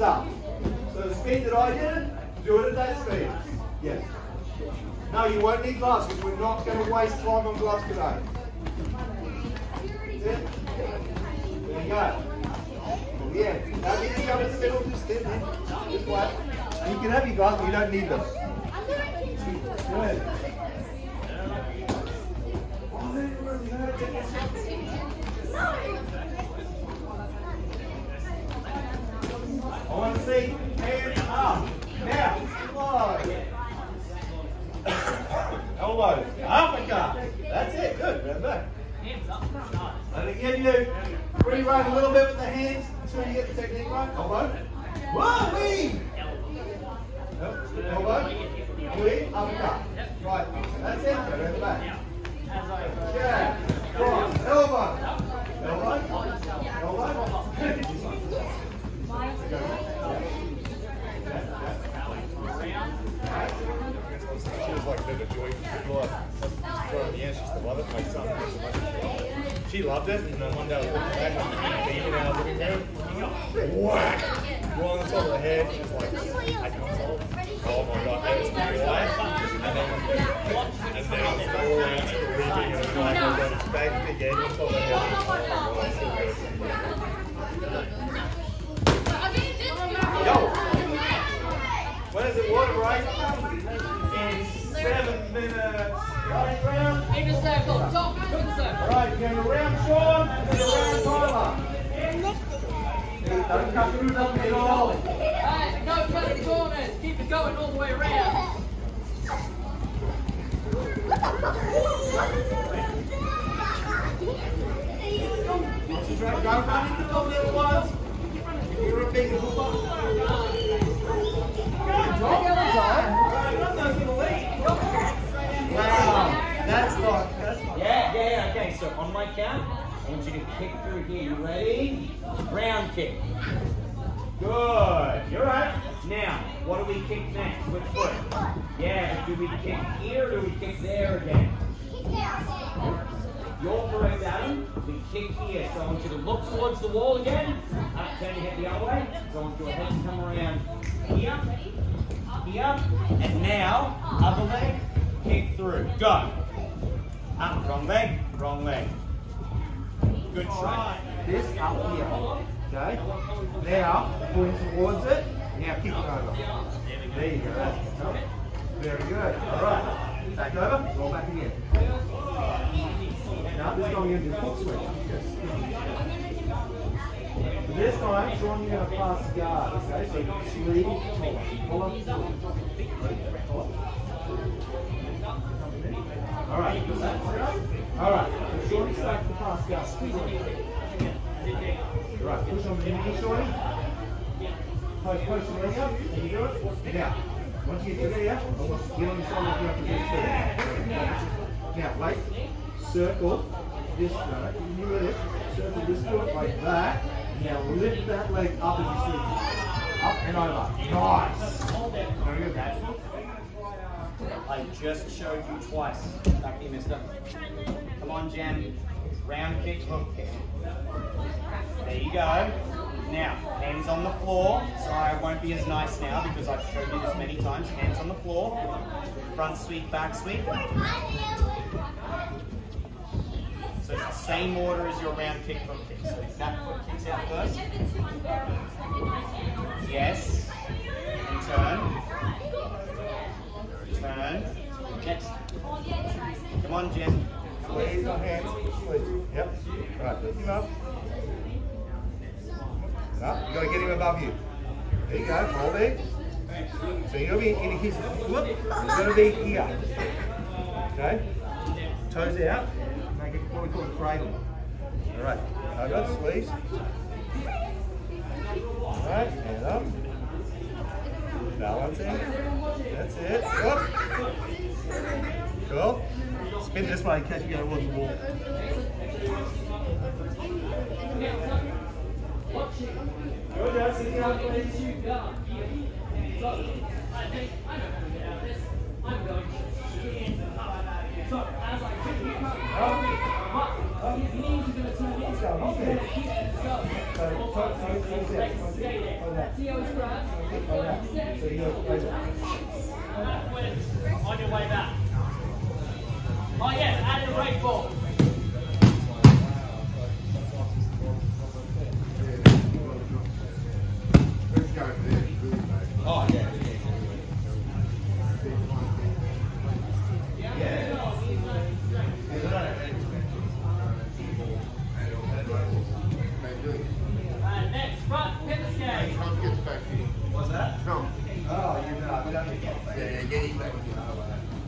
So the speed that I did do it at that speed. Yes. No, you won't need gloves because we're not going to waste time on gloves today. There you go. Yeah, now you can middle, just there. Just wait. You can have your gloves, you don't need them. Good. I want to see hands up. Now, slide. Elbows. Uppercut. That's it. Good. Remember. Hands up. back. And again, you free run a little bit with the hands until you get the technique right. Elbow. Whoa, wee. Elbow. Wee. Uppercut. Right. That's it. Go the back. Cross. Elbow. Elbow. Elbow. Uh, was a joy throwing the she. My loved it, and then one day I was looking back the in our living room. Whack! On the top of the head. She's like, eight months old. Oh my god, that was pretty light. And then, and then I was and it was like, oh god, it's back big head on top seven minutes. Right round. In a circle, top, circle. Right, going to round Sean and around Tyler. Don't cut through nothing at all. Hey, no cutting corners. Keep it going all the way around. Right, go into the little ones. You're. Good job, Right, run those little legs. Wow, that's not, that's not. Yeah, yeah, yeah. Okay, so on my count, I want you to kick through here. You ready? Round kick. Good. You're right. Now, what do we kick next? Which foot? Yeah, do we kick here or do we kick there again? Kick there. You're correct, Adam. We kick here. So I want you to look towards the wall again. Up, turn your head the other way. So I want your head to come around here, here, and now, other leg, kick through. Go. Up, wrong leg, wrong leg. Good try. This up here. Okay? Now, point towards it. Now kick it over. There you go. Very good. All right. Back over. Roll back again. Now this is going into foot swing. This time, Sean, you're going to pass guard. Okay? So sleeve, collar. Collar, sleeve. Collar. All right. All right. So Shorty starts to pass guard. Squeeze. Right, push on the knee, Shorty. Post, post your leg up. Can you do it? Now, once you get there, I want to get on your you have to do it. Now, wait. Circle this way. You lift. Circle this foot like that. Now lift that leg up as you see. Up and over. Nice. Very good. I just showed you twice. Back here, mister. Come on, Jen. Round kick, hook kick. There you go. Now, hands on the floor. Sorry, I won't be as nice now because I've showed you this many times. Hands on the floor. Front sweep, back sweep. So it's the same order as your round kick, hook kick. So that foot kicks out first. Yes. And turn. Turn. Next. Come on, Jen. Squeeze your hands. Squeeze. Yep. Right, lift him up. Up. You got to get him above you. There you go. Hold it. So you're going to be in his foot. You're going to be here. Okay? Toes out. Make it what we call the cradle. All right. Over. Squeeze. All right. Hand up. Balancing. That's it. Up. Cool. Spin this way in case we go towards the wall. That's it. On your way back. Oh yes, add the right ball. Tom. Oh, you know, we don't need to get Yeah, yeah, get him back here. Not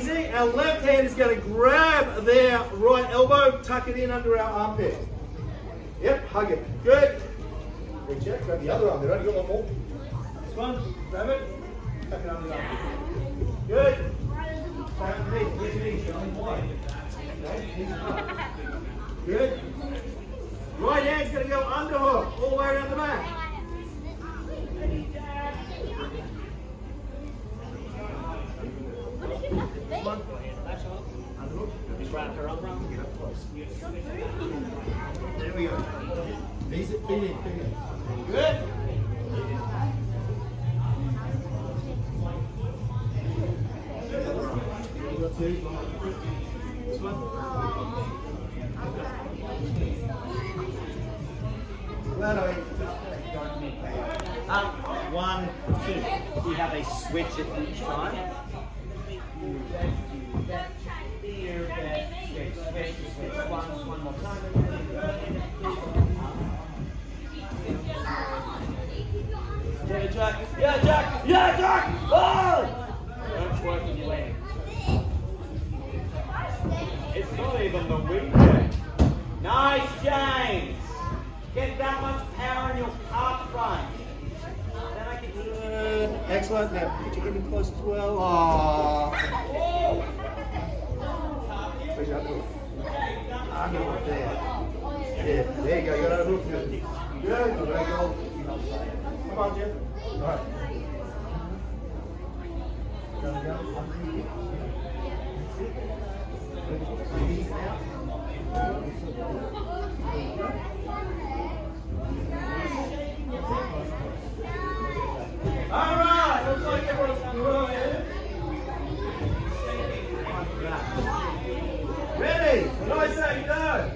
easy. Our left hand is going to grab their right elbow, tuck it in under our armpit. Yep, hug it. Good. Reach out, grab the other arm. There, only got one more. This one, grab it, tuck it under the armpit. Good. Good. Right hand's going to go under underhook all the way around the back. Just wrap her arm around. Get up close. There we go. Knees it, feet in, feet in. Good. This one. Well, I Up, one, two. We have a switch at each time. Yeah, Jack. Yeah, Jack. Yeah, Jack. It's not even the weekend. Nice, James. Get that much power in your calf front. I. Excellent. Now, put your hip in close as well. Aww. Your underhook? Underhook there. Yeah, there you go. You got. Good. Good. Come on, Jeff. All right. You out. All right. Looks like everyone's good. Ready? When I say go.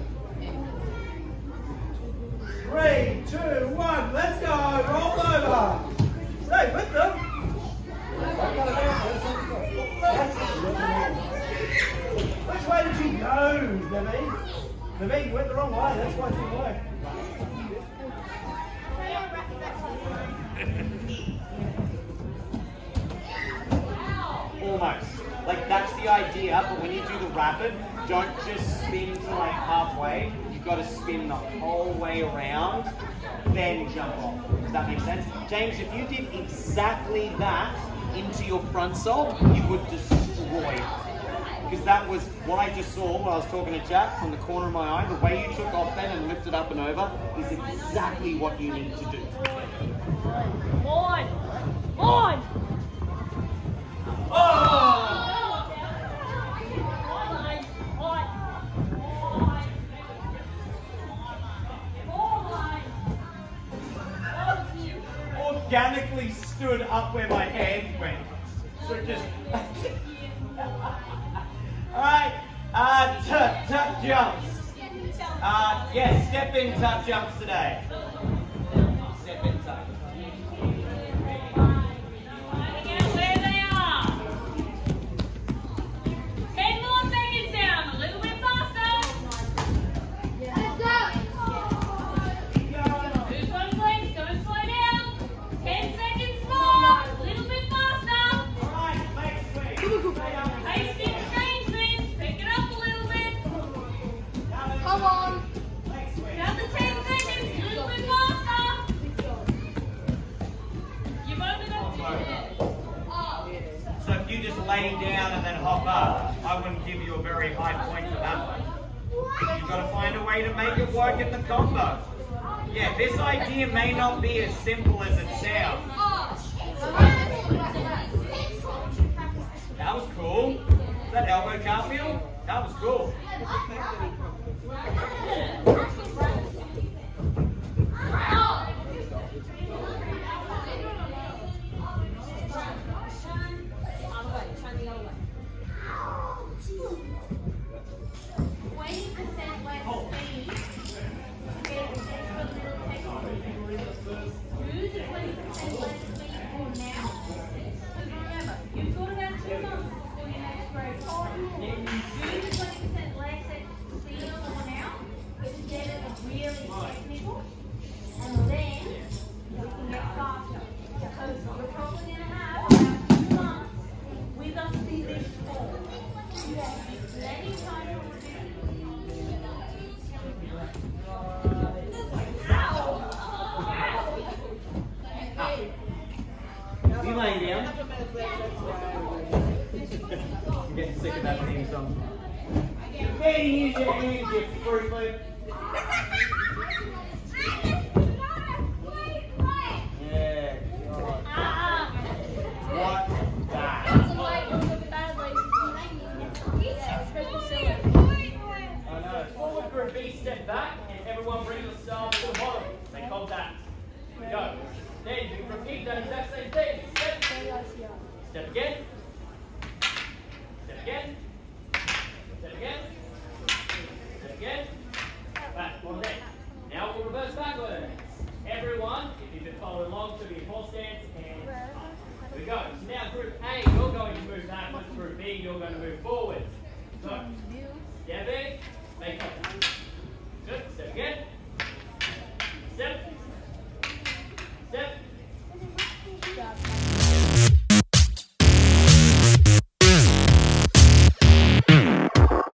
Three, two, one, let's go. Roll over. Stay with them. Which way did you go, Naveen? Naveen, you went the wrong way. That's why it didn't work. Almost. Like that's the idea, but when you do the rapid, don't just spin to like halfway. You've got to spin the whole way around, then jump off. Does that make sense? James, if you did exactly that into your front sole, you would destroy it. Because that was what I just saw when I was talking to Jack from the corner of my eye. The way you took off then and lifted up and over is exactly what you need to do. On! On! In today. Step in tuck. way to make it work in the combo. Yeah, this idea may not be as simple as it sounds. That was cool. That elbow cartwheel, that was cool. give you play? Yeah. What that? Step back, and everyone brings themselves to the bottom. They call that. Go. Then you repeat that exact same thing. Step again.